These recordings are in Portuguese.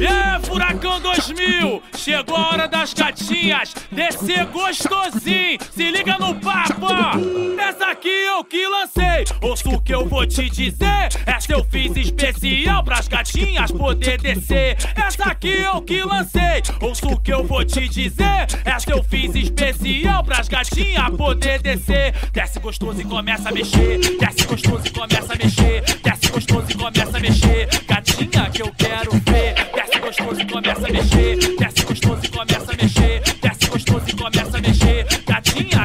É, Furacão 2000, chegou a hora das gatinhas. Descer gostosinho. Se liga no papo, aqui eu que lancei. Ouça o que eu vou te dizer. Essa eu fiz especial pras gatinhas poder descer. Essa aqui eu que lancei. Ouça o que eu vou te dizer. Essa eu fiz especial pras gatinhas poder descer. Desce gostoso e começa a mexer. Desce gostoso e começa a mexer. Desce gostoso e começa a mexer. Gatinha que eu quero ver. Desce gostoso e começa a mexer. Desce gostoso e começa a mexer. Desce gostoso e começa a mexer. Gatinha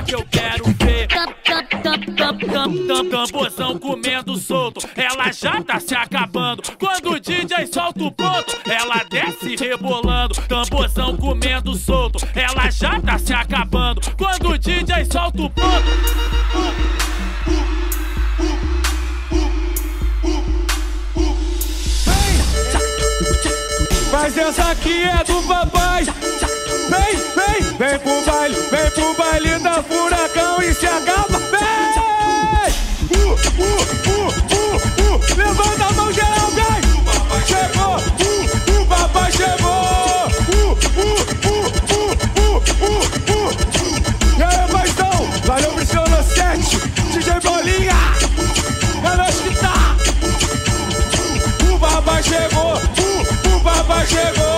Tambozão comendo solto, ela já tá se acabando. Quando o DJ solta o ponto, ela desce rebolando. Tambozão comendo solto, ela já tá se acabando. Quando o DJ solta o ponto. Mas essa aqui é do papai. Vem, vem, vem pro baile, vem pro baile da furacão O chegou! Uh, o papai chegou!